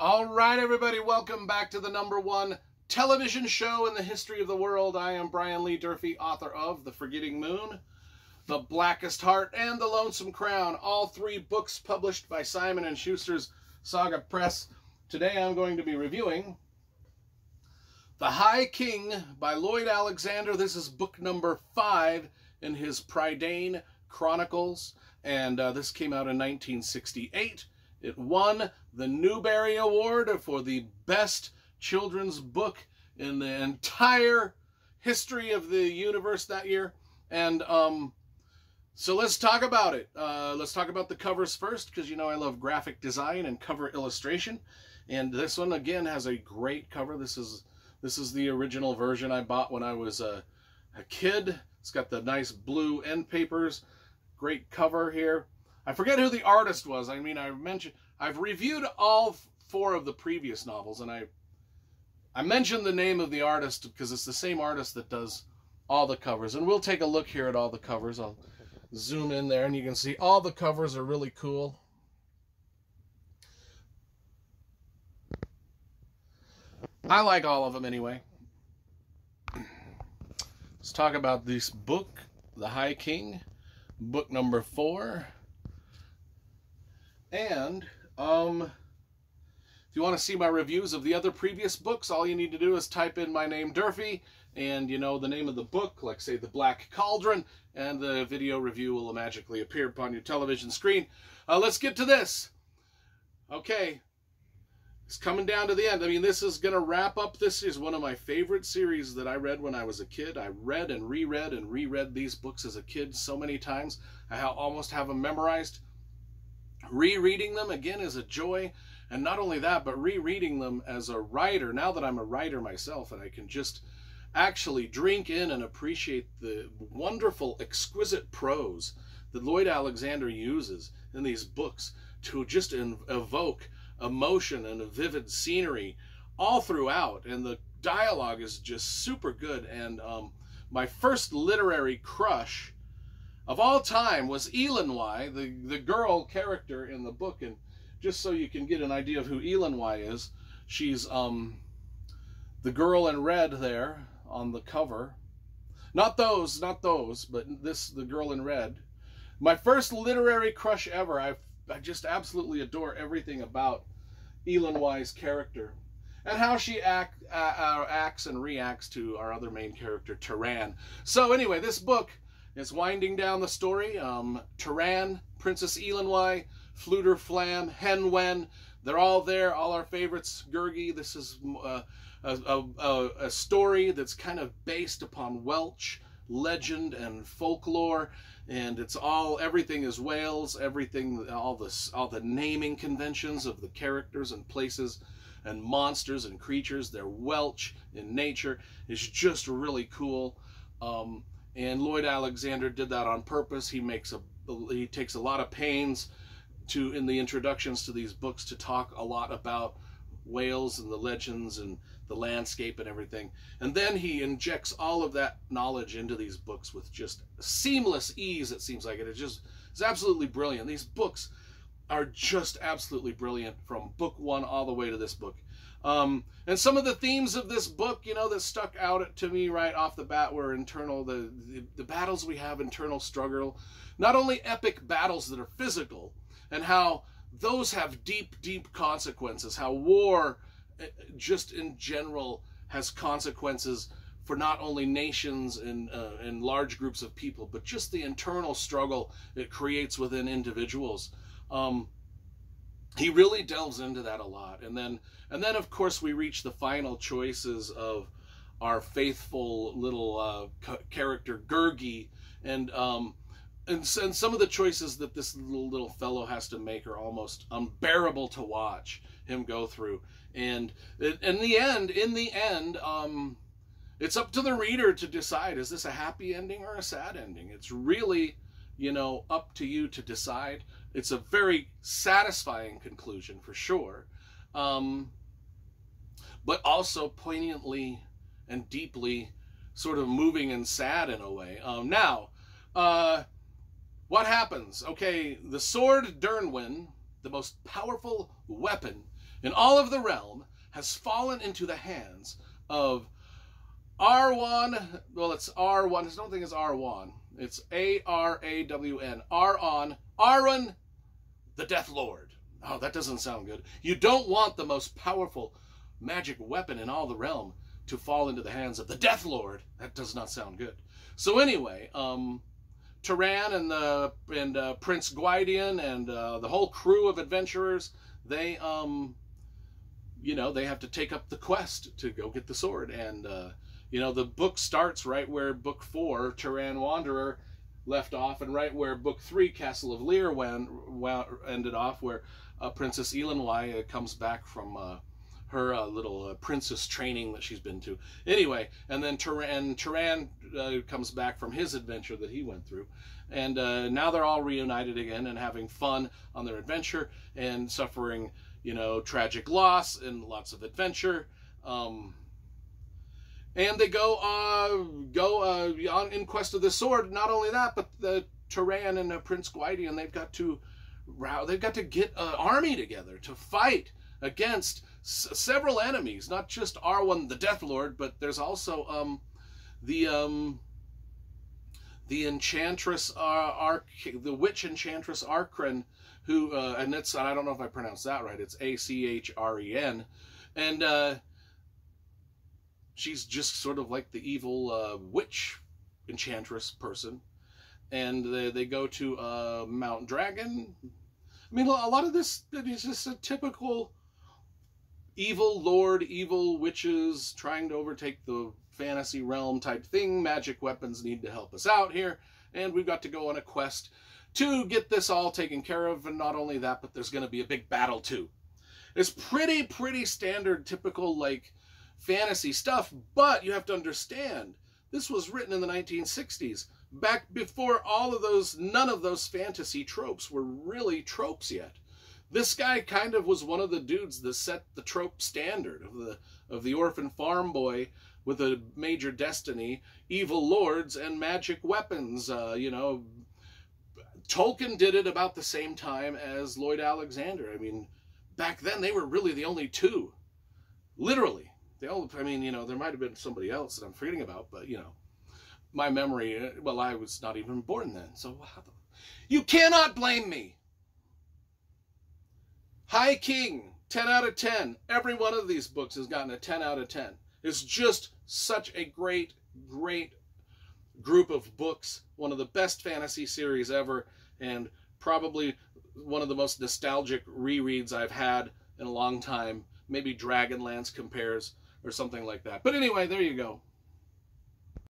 All right, everybody, welcome back to the number one television show in the history of the world. I am Brian Lee Durfee, author of The Forgetting Moon, The Blackest Heart, and The Lonesome Crown, all three books published by Simon & Schuster's Saga Press. Today I'm going to be reviewing The High King by Lloyd Alexander. This is book number five in his Prydain Chronicles, and uh, this came out in 1968. It won the Newbery Award for the best children's book in the entire history of the universe that year. And um, so let's talk about it. Uh, let's talk about the covers first, because you know I love graphic design and cover illustration. And this one again has a great cover. This is this is the original version I bought when I was a, a kid. It's got the nice blue end papers. Great cover here. I forget who the artist was. I mean, I mentioned I've reviewed all four of the previous novels, and I I mentioned the name of the artist because it's the same artist that does all the covers. And we'll take a look here at all the covers. I'll zoom in there, and you can see all the covers are really cool. I like all of them anyway. Let's talk about this book, The High King, book number four. And, um, if you want to see my reviews of the other previous books, all you need to do is type in my name, Durfee, and you know the name of the book, like say The Black Cauldron, and the video review will magically appear upon your television screen. Uh, let's get to this. Okay, it's coming down to the end. I mean, this is going to wrap up. This is one of my favorite series that I read when I was a kid. I read and reread and reread these books as a kid so many times. I almost have them memorized. Rereading them again is a joy. And not only that, but rereading them as a writer, now that I'm a writer myself and I can just actually drink in and appreciate the wonderful, exquisite prose that Lloyd Alexander uses in these books to just evoke emotion and a vivid scenery all throughout. And the dialogue is just super good. And um, my first literary crush of all time was Eilonwy, the, the girl character in the book. And just so you can get an idea of who Eilonwy is, she's um, the girl in red there on the cover. Not those, not those, but this, the girl in red. My first literary crush ever. I, I just absolutely adore everything about Eilonwy's character and how she act, uh, uh, acts and reacts to our other main character, Taran. So anyway, this book is winding down the story. Um, Taran, Princess Eilonwy, Fflewddur Fflam, Hen Wen, they're all there, all our favorites. Gurgi, this is uh, a, a, a, story that's kind of based upon Welsh legend and folklore, and it's all everything is Wales, everything, all the all the naming conventions of the characters and places and monsters and creatures. They're Welsh in nature. It's just really cool. Um, and Lloyd Alexander did that on purpose. He makes a he takes a lot of pains to in the introductions to these books to talk a lot about Wales and the legends and the landscape and everything. And then he injects all of that knowledge into these books with just seamless ease, it seems like it. It just is absolutely brilliant. These books are just absolutely brilliant from book one all the way to this book. Um, and some of the themes of this book, you know, that stuck out to me right off the bat were internal, the, the, the battles we have, internal struggle, not only epic battles that are physical, and how those have deep, deep consequences, how war, eh, just in general, has consequences for not only nations and, uh, and large groups of people, but just the internal struggle it creates within individuals. Um, he really delves into that a lot. And then and then of course we reach the final choices of our faithful little uh, character Gurgi. And um and, and some of the choices that this little little fellow has to make are almost unbearable to watch him go through. And in the end in the end um it's up to the reader to decide is this a happy ending or a sad ending? It's really you know up to you to decide it's a very satisfying conclusion for sure, um, but also poignantly and deeply sort of moving and sad in a way. Um, now, uh, what happens? Okay, the sword Dyrnwyn, the most powerful weapon in all of the realm has fallen into the hands of Arawn. Well, it's R1. I don't think it's R1. It's A R A W N. Aron. Aron, the Death Lord. Oh, that doesn't sound good. You don't want the most powerful magic weapon in all the realm to fall into the hands of the Death Lord. That does not sound good. So anyway, um, Taran and the and uh, Prince Gwydion and uh, the whole crew of adventurers, they um, you know, they have to take up the quest to go get the sword. And uh, you know, the book starts right where book four, Taran Wanderer, left off, and right where book three, Castle of Llyr, went, ended off, where uh, Princess Eilonwy comes back from uh, her uh, little uh, princess training that she's been to. Anyway, and then Taran, Taran uh, comes back from his adventure that he went through. And uh, now they're all reunited again and having fun on their adventure and suffering, you know, tragic loss and lots of adventure. Um, and they go uh, go uh, on in quest of the sword. Not only that, but the Taran and uh, Prince Gwydion, they've got to they've got to get an army together to fight against several enemies, not just Arawn the Death Lord, but there's also um, the um, the enchantress uh, Arc, the witch enchantress Achren, who uh, and it's I don't know if I pronounced that right. It's A C H R E N, and uh, she's just sort of like the evil uh, witch enchantress person, and they, they go to uh, Mount Dragon. I mean, a lot of this is just a typical evil lord, evil witches trying to overtake the fantasy realm type thing. Magic weapons need to help us out here. And we've got to go on a quest to get this all taken care of. And not only that, but there's going to be a big battle too. It's pretty, pretty standard, typical, like, fantasy stuff. But you have to understand, this was written in the 1960s. Back before all of those, none of those fantasy tropes were really tropes yet. This guy kind of was one of the dudes that set the trope standard of the of the orphan farm boy with a major destiny, evil lords, and magic weapons. Uh, you know, Tolkien did it about the same time as Lloyd Alexander. I mean, back then they were really the only two, literally. They all. I mean, you know, there might have been somebody else that I'm forgetting about, but you know, my memory. Uh, well, I was not even born then, so you cannot blame me. High King, 10 out of 10. Every one of these books has gotten a 10 out of 10. It's just such a great, great group of books. One of the best fantasy series ever, and probably one of the most nostalgic rereads I've had in a long time. Maybe Dragonlance compares or something like that. But anyway, there you go.